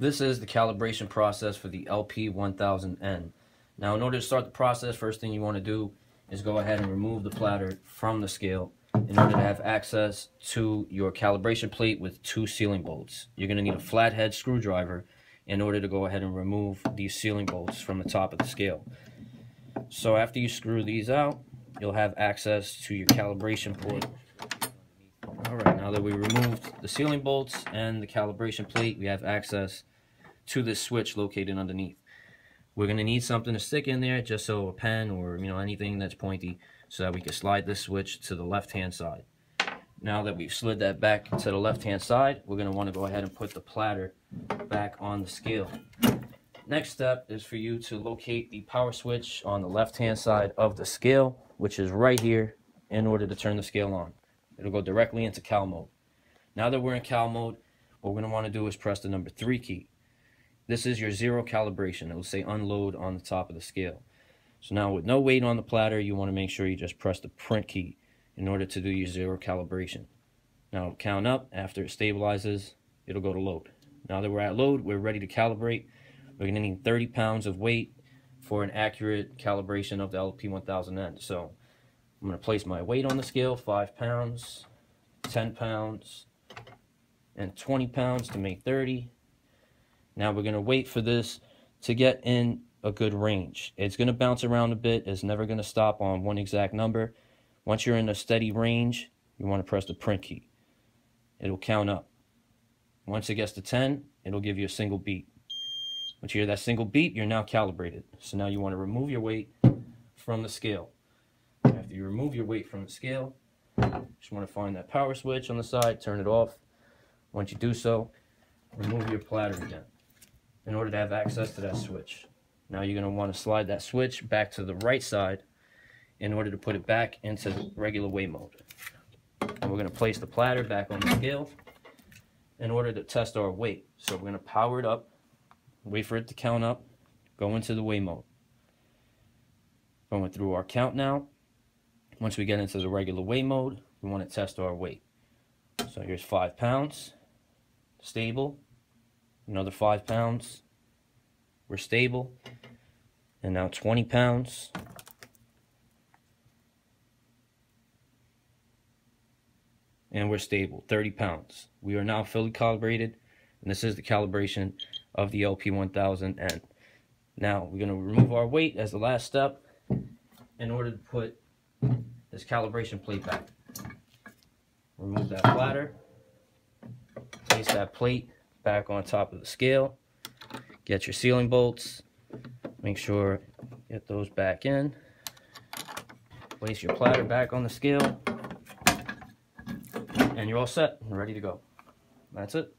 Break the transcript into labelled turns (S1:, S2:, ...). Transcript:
S1: This is the calibration process for the LP1000N. Now in order to start the process, first thing you want to do is go ahead and remove the platter from the scale in order to have access to your calibration plate with two sealing bolts. You're going to need a flathead screwdriver in order to go ahead and remove these sealing bolts from the top of the scale. So after you screw these out, you'll have access to your calibration port. Alright, now that we removed the sealing bolts and the calibration plate, we have access to this switch located underneath. We're going to need something to stick in there, just so a pen or you know anything that's pointy, so that we can slide this switch to the left-hand side. Now that we've slid that back to the left-hand side, we're going to want to go ahead and put the platter back on the scale. Next step is for you to locate the power switch on the left-hand side of the scale, which is right here, in order to turn the scale on. It'll go directly into cal mode. Now that we're in cal mode, what we're going to want to do is press the number 3 key. This is your zero calibration. It will say unload on the top of the scale. So now with no weight on the platter, you want to make sure you just press the print key in order to do your zero calibration. Now count up. After it stabilizes, it'll go to load. Now that we're at load, we're ready to calibrate. We're going to need 30 pounds of weight for an accurate calibration of the LP1000N. So I'm going to place my weight on the scale, 5 pounds, 10 pounds, and 20 pounds to make 30. Now we're going to wait for this to get in a good range. It's going to bounce around a bit. It's never going to stop on one exact number. Once you're in a steady range, you want to press the print key. It'll count up. Once it gets to 10, it'll give you a single beat. Once you hear that single beat, you're now calibrated. So now you want to remove your weight from the scale. After you remove your weight from the scale, just want to find that power switch on the side, turn it off. Once you do so, remove your platter again in order to have access to that switch. Now you're going to want to slide that switch back to the right side in order to put it back into regular weigh mode. And we're going to place the platter back on the scale in order to test our weight. So we're going to power it up, wait for it to count up, go into the weigh mode. Going through our count now. Once we get into the regular weigh mode, we want to test our weight. So here's five pounds, stable, another five pounds. We're stable. And now 20 pounds. And we're stable, 30 pounds. We are now fully calibrated, and this is the calibration of the LP1000N. Now, we're going to remove our weight as the last step in order to put this calibration plate back. Remove that platter, place that plate back on top of the scale. Get your sealing bolts. Make sure get those back in. Place your platter back on the scale. And you're all set and ready to go. That's it.